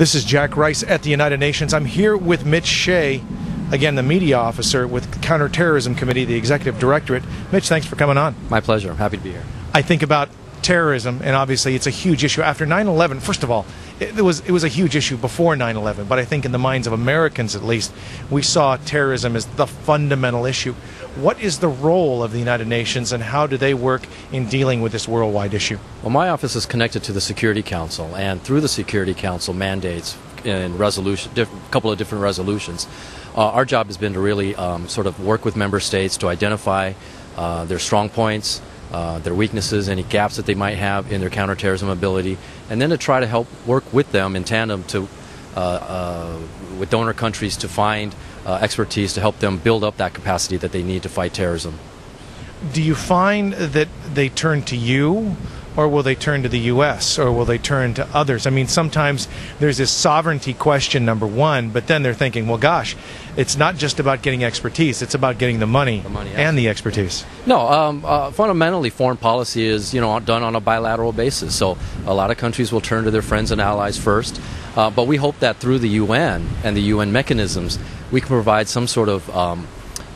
This is Jack Rice at the United Nations. I'm here with Mitch Hsieh, again, the media officer with Counterterrorism Committee, the executive directorate. Mitch, thanks for coming on. My pleasure. I'm happy to be here. I think about terrorism, and obviously it's a huge issue. After 9 11, first of all, it, was, it was a huge issue before 9 11, but I think in the minds of Americans at least, we saw terrorism as the fundamental issue. What is the role of the United Nations, and how do they work in dealing with this worldwide issue? Well, my office is connected to the Security Council, and through the Security Council mandates in resolution, a couple of different resolutions. Uh, our job has been to really um, sort of work with member states to identify uh, their strong points, uh, their weaknesses, any gaps that they might have in their counterterrorism ability, and then to try to help work with them in tandem to, uh, uh, with donor countries to find uh, expertise to help them build up that capacity that they need to fight terrorism. Do you find that they turn to you? Or will they turn to the U.S. or will they turn to others? I mean, sometimes there's this sovereignty question, number one, but then they're thinking, well, gosh, it's not just about getting expertise; it's about getting the money, the money and the expertise. No, um, uh, fundamentally, foreign policy is you know done on a bilateral basis. So a lot of countries will turn to their friends and allies first, uh, but we hope that through the UN and the UN mechanisms, we can provide some sort of um,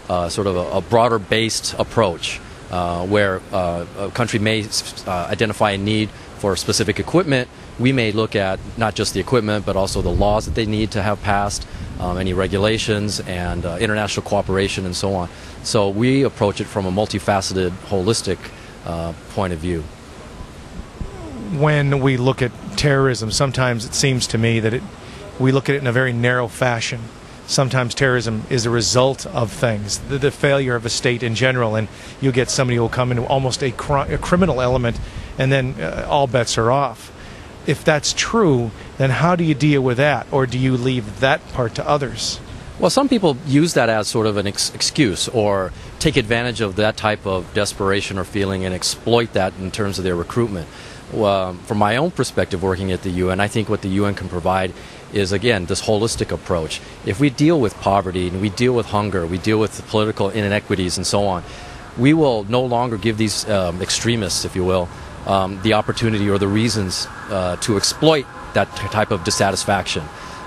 uh, sort of a, a broader based approach uh, where uh, a country may uh, identify a need for specific equipment, we may look at not just the equipment but also the laws that they need to have passed, um, any regulations, and uh, international cooperation, and so on. So we approach it from a multifaceted, holistic uh, point of view. When we look at terrorism, sometimes it seems to me that it, we look at it in a very narrow fashion sometimes terrorism is a result of things, the, the, failure of a state in general, and you get somebody who will come into almost a, cr- a criminal element, and then uh, all bets are off. If that's true, then how do you deal with that, or do you leave that part to others? Well, some people use that as sort of an ex- excuse or take advantage of that type of desperation or feeling and exploit that in terms of their recruitment. Well, from my own perspective, working at the UN, I think what the UN can provide is again this holistic approach. If we deal with poverty and we deal with hunger, we deal with political inequities and so on, we will no longer give these um, extremists, if you will, um, the opportunity or the reasons uh, to exploit that type of dissatisfaction.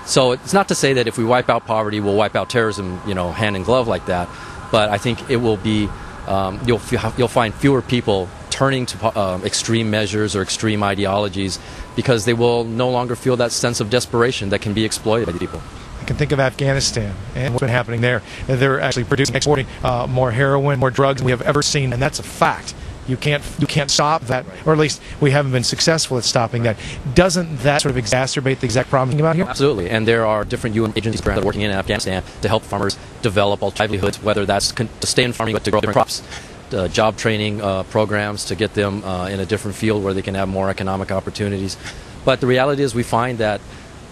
So it's not to say that if we wipe out poverty, we'll wipe out terrorism, you know, hand in glove like that. But I think it will be um, you'll you'll find fewer people turning to uh, extreme measures or extreme ideologies because they will no longer feel that sense of desperation that can be exploited by the people. I can think of Afghanistan and what's been happening there. They're actually producing, exporting uh, more heroin, more drugs than we have ever seen, and that's a fact. You can't you can't stop that, or at least we haven't been successful at stopping that. Doesn't that sort of exacerbate the exact problem about here? Absolutely, and there are different UN agencies that are working in Afghanistan to help farmers develop livelihoods, whether that's to stay in farming but to grow different crops uh, job training uh, programs to get them uh, in a different field where they can have more economic opportunities. But the reality is, we find that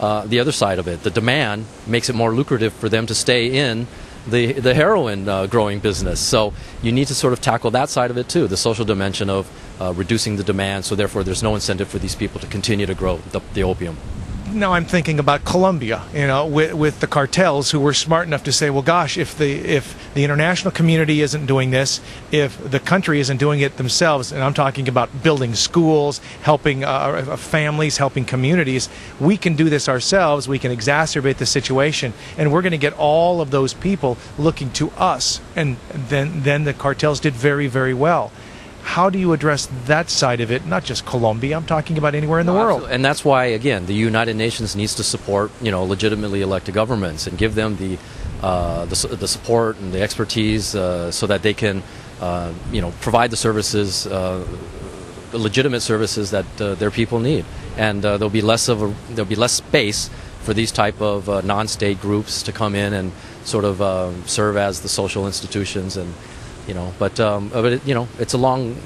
uh, the other side of it, the demand, makes it more lucrative for them to stay in the, the heroin uh, growing business. So you need to sort of tackle that side of it too, the social dimension of uh, reducing the demand, so therefore there's no incentive for these people to continue to grow the, the opium now I'm thinking about Colombia, you know, with, with the cartels who were smart enough to say, well, gosh, if the if the international community isn't doing this, if the country isn't doing it themselves, and I'm talking about building schools, helping uh, uh families, helping communities, we can do this ourselves. We can exacerbate the situation, and we're going to get all of those people looking to us. And then then the cartels did very very well. How do you address that side of it? Not just Colombia. I'm talking about anywhere in the no, world. Absolutely. And that's why, again, the United Nations needs to support, you know, legitimately elected governments and give them the uh, the, the, support and the expertise uh, so that they can, uh, you know, provide the services, uh, the legitimate services that uh, their people need. And uh, there'll be less of a there'll be less space for these type of non-state groups to come in and sort of serve as the social institutions and you know. But um, but it, you know, it's a long,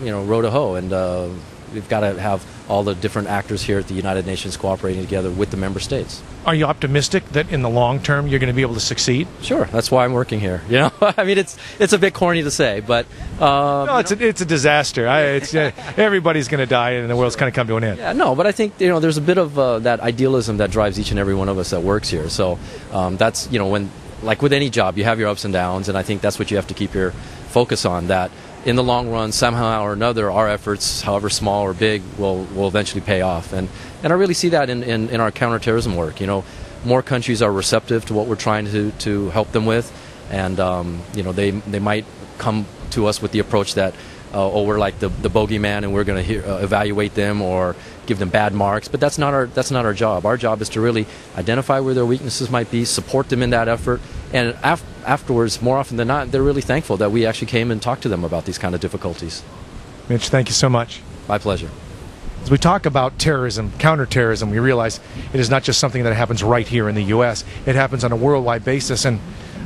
you know, road to hoe, and uh, we've got to have all the different actors here at the United Nations cooperating together with the member states. Are you optimistic that in the long term you're going to be able to succeed? Sure, that's why I'm working here. You know, I mean, it's it's a bit corny to say, but um, no, it's a, it's a disaster. I, it's, uh, everybody's going to die, and the world's kind of come to an end. Yeah, no, but I think you know there's a bit of uh, that idealism that drives each and every one of us that works here. So um, that's you know when like with any job, you have your ups and downs, and I think that's what you have to keep your focus on. That in the long run, somehow or another, our efforts, however small or big, will, will eventually pay off. And, and I really see that in, in, in our counterterrorism work. You know, more countries are receptive to what we're trying to, to help them with, and um, you know, they, they might come to us with the approach that, uh, oh, we're like the, the bogeyman and we're going to uh, evaluate them or give them bad marks. But that's not our that's not our job. Our job is to really identify where their weaknesses might be, support them in that effort, and af- afterwards, more often than not, they're really thankful that we actually came and talked to them about these kind of difficulties. Mitch, thank you so much. My pleasure. As we talk about terrorism, counterterrorism, we realize it is not just something that happens right here in the U.S. It happens on a worldwide basis, and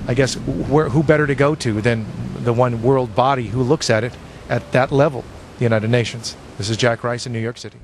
I guess where, who better to go to than the one world body who looks at it at that level, the United Nations. This is Jack Rice in New York City.